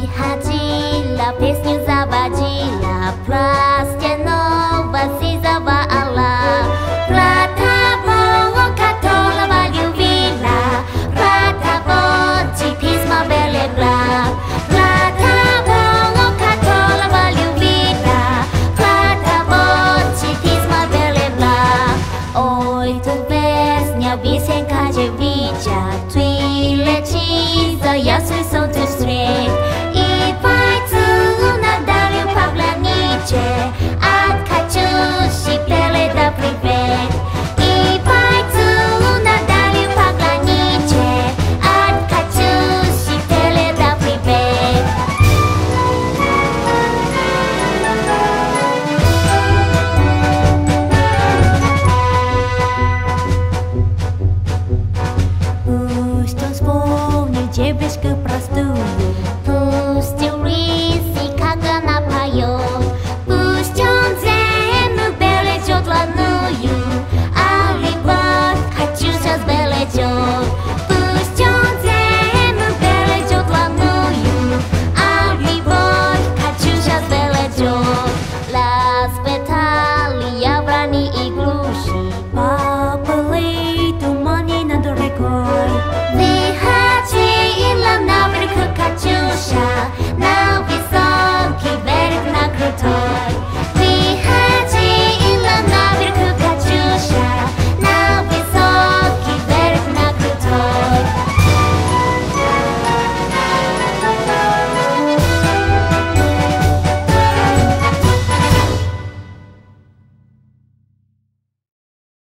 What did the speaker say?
wychadziła, pieśniu zawadziła, pra. vez que pra